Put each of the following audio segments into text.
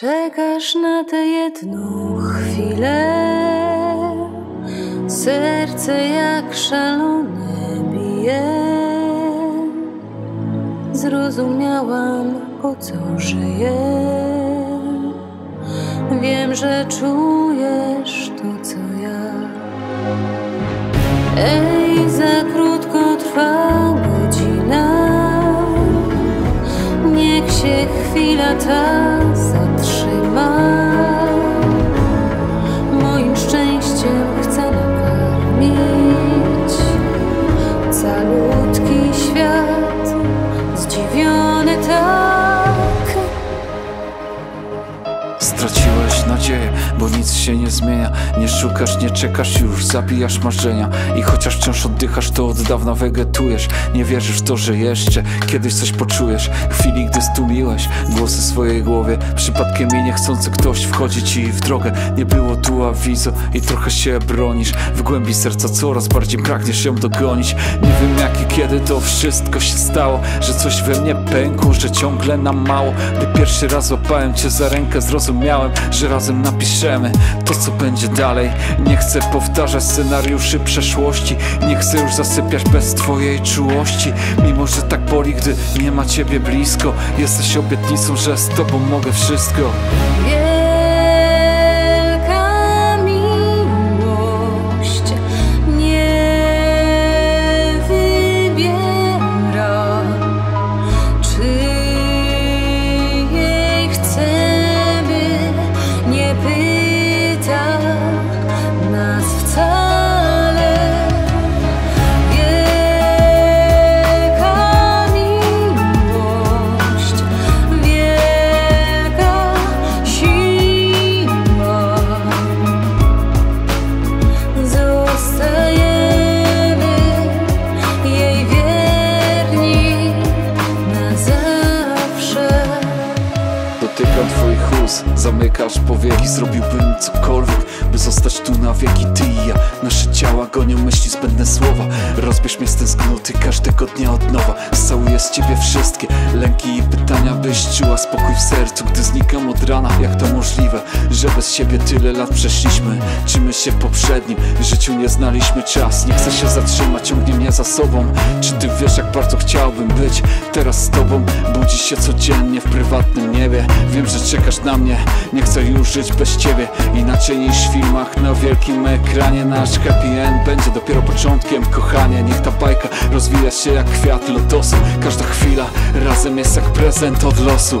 Czekasz na tę jedną chwilę, serce jak szalone bije. Zrozumiałam, po co żyję. Wiem, że czujesz to, co ja. Ej, za krótko trwa godzina. Niech się chwila ta tak. Straciłeś nadzieję, bo nic się nie zmienia. Nie szukasz, nie czekasz już, zabijasz marzenia. I chociaż wciąż oddychasz, to od dawna wegetujesz. Nie wierzysz w to, że jeszcze kiedyś coś poczujesz. W chwili, gdy stłumiłeś głosy w swojej głowie. Przypadkiem i niechcący ktoś wchodzi ci w drogę. Nie było tu awizo i trochę się bronisz. W głębi serca coraz bardziej pragniesz ją dogonić. Nie wiem jak i kiedy to wszystko się stało Że coś we mnie pękło, że ciągle nam mało. Gdy pierwszy raz złapałem cię za rękę, zrozumiałem Że razem napiszemy to co będzie dalej. Nie chcę powtarzać scenariuszy przeszłości. Nie chcę już zasypiać bez twojej czułości. Mimo, że tak boli, gdy nie ma ciebie blisko Jesteś obietnicą, że z tobą mogę wszystko zamykasz powieki. Zrobiłbym cokolwiek, by zostać tu na wieki. Ty i ja, nasze ciała gonią myśli zbędne słowa. Rozbierz mnie z tęsknoty każdego dnia od nowa. Całuję z ciebie wszystkie lęki i pytania Byś czuła spokój w sercu, gdy znikam od rana. Jak to możliwe, że bez siebie tyle lat przeszliśmy? Czy my się w poprzednim życiu nie znaliśmy czas. Nie chcę się zatrzymać, ciągnie mnie za sobą. Czy ty wiesz jak bardzo chciałbym być teraz z tobą? Budzisz się codziennie w prywatnym niebie. Wiem, że czekasz na mnie, nie chcę już żyć bez ciebie Inaczej niż w filmach na wielkim ekranie. Nasz happy end będzie dopiero początkiem Kochanie, niech ta bajka rozwija się jak kwiat lotosu. Każda chwila razem jest jak prezent od losu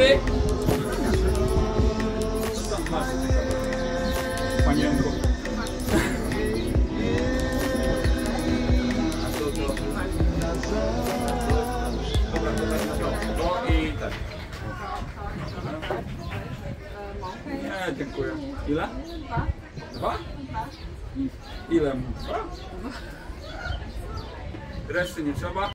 Dobry! Panienko. Nie, dziękuję. Ile? Dwa. Dwa? Ile? Dwa? Reszty nie trzeba.